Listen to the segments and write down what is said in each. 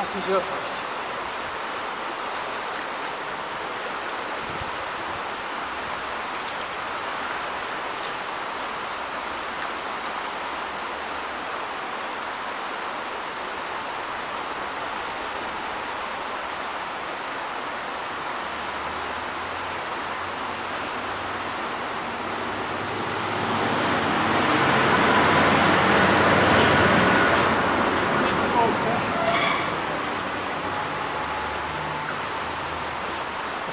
Das ist ja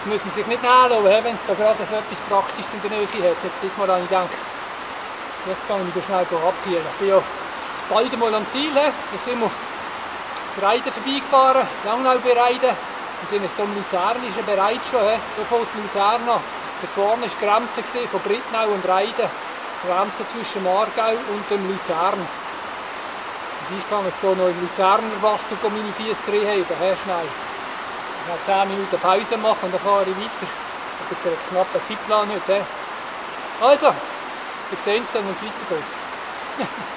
muss man sich nicht anschauen, wenn es da gerade so etwas Praktisches in der Nähe hat. Jetzt diesmal habe ich gedacht, jetzt kann ich mich schnell abkühlen. Ich bin ja bald einmal am Ziel. Jetzt sind wir das Reiten vorbeigefahren, Langnau-Bereiten. Wir sind jetzt am Luzernischen bereits schon. Da fällt Luzern an. Dort vorne war die Grenze von Brittnau und Reiden. Die Grenze zwischen Margau und dem Luzern. Und ich kann jetzt hier noch im Luzerner Wasser meine Füße drin haben. He, Ich werde 10 Minuten Pause machen und dann fahre ich weiter. Ich habe jetzt einen knappen Zeitplan heute. he. Also, wir sehen uns dann, wenn es weitergeht.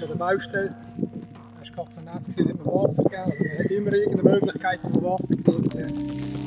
bei der Baustelle. Das war gerade so nett, dass Wasser gegeben Also man hat immer irgendeine Möglichkeit, wo Wasser kriegt.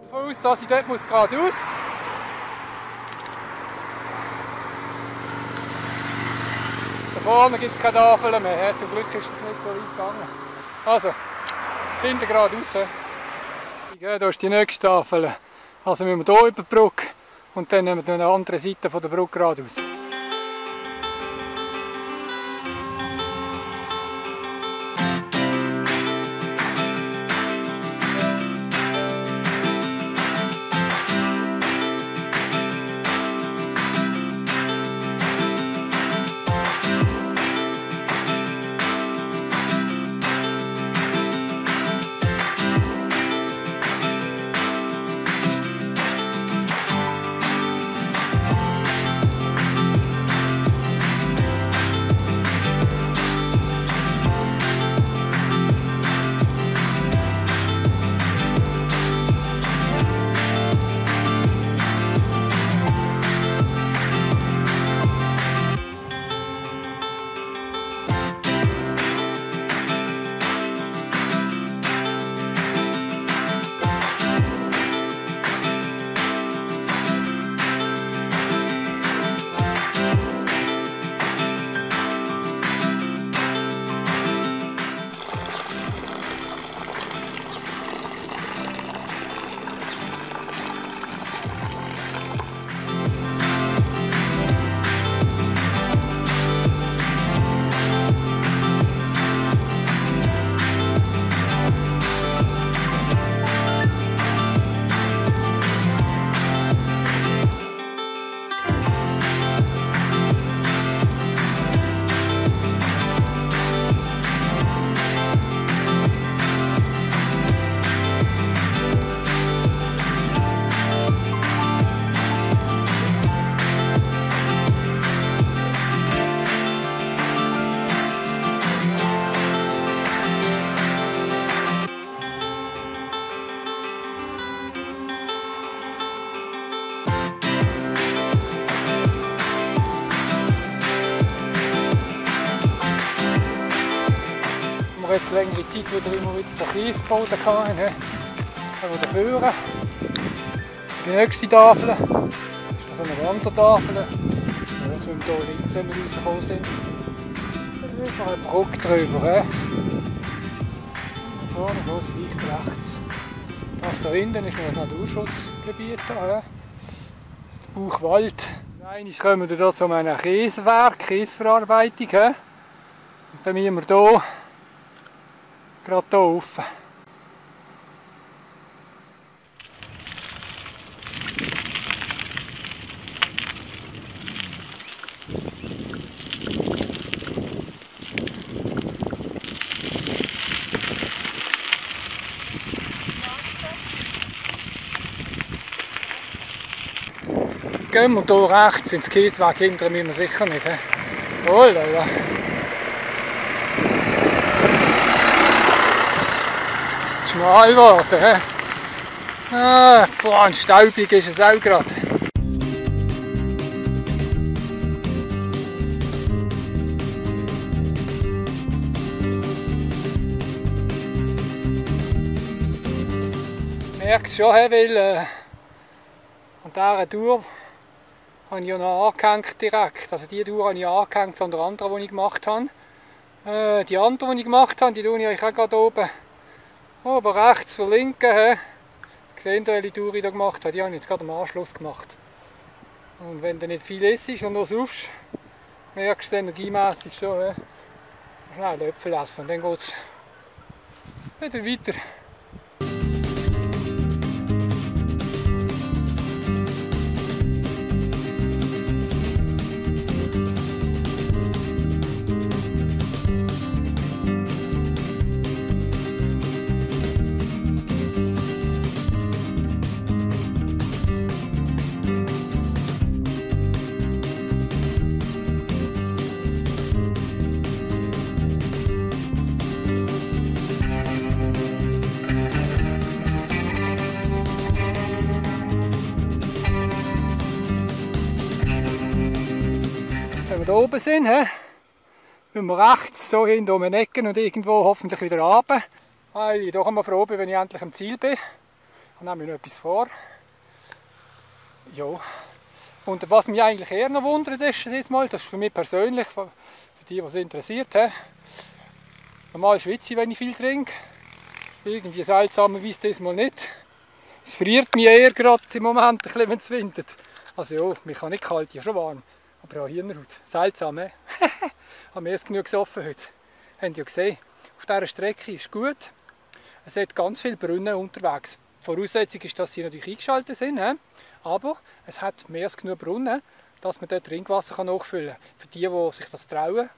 Ja. davon aus, dass ich dort muss geradeaus muss. Da vorne gibt es keine Tafeln mehr. Zum Glück ist es nicht so weit gegangen. Also, hinten geradeaus. Hier ist die nächste Tafel. Also müssen wir hier über die Brücke und dann nehmen wir an der anderen Seite von der Brücke geradeaus. Zeit wieder immer wieder so Kiesboden hatten. Ne? Aber dafür. Die nächste Tafel ist so eine Wandertafel. Jetzt müssen wir hier links wenn wir rausgekommen sind. Über eine Brücke drüber. He? Vorne geht es leicht rechts. Das da hinten ist noch ein Naturschutzgebiet. Da? Der Buchwald. Einmal kommen wir hier zu einem Käsewerk, Käseverarbeitung. Und dann müssen wir hier gerade hier rauf. Gehen wir hier rechts ins Kiesweg, hinterher müssen wir sicher nicht. Oh lala. Schmal geworden. He? Ah, boah, ein staubig ist es auch gerade. Merkt schon, he, weil äh, an dieser Tour habe ich ja noch angehängt direkt. Also die Tour habe ich angehängt an der anderen, die ich gemacht habe. Äh, die andere, die ich gemacht habe, die tue ich euch auch gerade oben Oben rechts zur Linken, he. Seht welche Tour ich da gemacht habe? Die habe ich jetzt gerade am Anschluss gemacht. Und wenn du nicht viel isst und noch saufst, merkst du energiemässig schon, he. schnell Äpfel essen und dann geht es wieder weiter. Da oben sind, he, müssen wir rechts so hinter um Ecken und irgendwo hoffentlich wieder runter. Weil ich doch einmal froh bin, wenn ich endlich am Ziel bin. Ich nehme noch etwas vor. Ja. Und was mich eigentlich eher noch wundert ist, das ist für mich persönlich, für die, die es interessiert, he, normal schwitze ich, wenn ich viel trinke. Irgendwie seltsamerweise diesmal nicht. Es friert mich eher gerade im Moment, wenn es windet. Also ja, mich kann nicht kalt, ja schon warm. Aber auch Hirnhaut. Seltsam, he? Haben wir erst genug gesoffen heute. Habt ihr ja gesehen. Auf dieser Strecke ist gut. Es hat ganz viele Brunnen unterwegs. Die Voraussetzung ist, dass sie natürlich eingeschaltet sind. He? Aber es hat mehr als genug Brunnen, dass man dort Trinkwasser nachfüllen kann. Für die, die sich das trauen.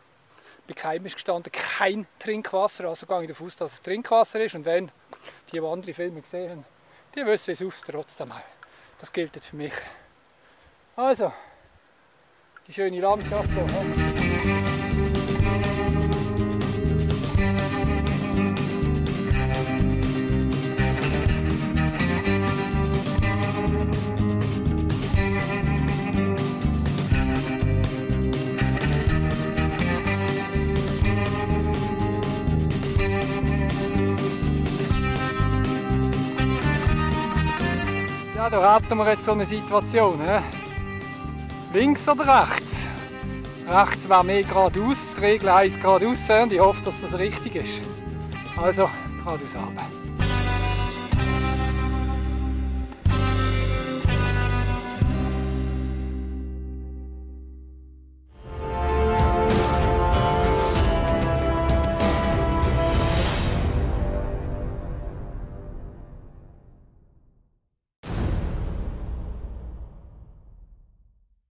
Bei keinem ist gestanden, kein Trinkwasser. Also gehe ich davon aus, dass es Trinkwasser ist. Und wenn die, die andere Filme gesehen haben, die wissen es aufs trotzdem. Das gilt für mich. Also, die schöne Landschaft hier. Ja, da hätten wir jetzt so eine Situation. He? Links oder rechts? Rechts wäre mehr geradeaus, die Regel heisst geradeaus und ich hoffe, dass das richtig ist. Also, geradeaus runter.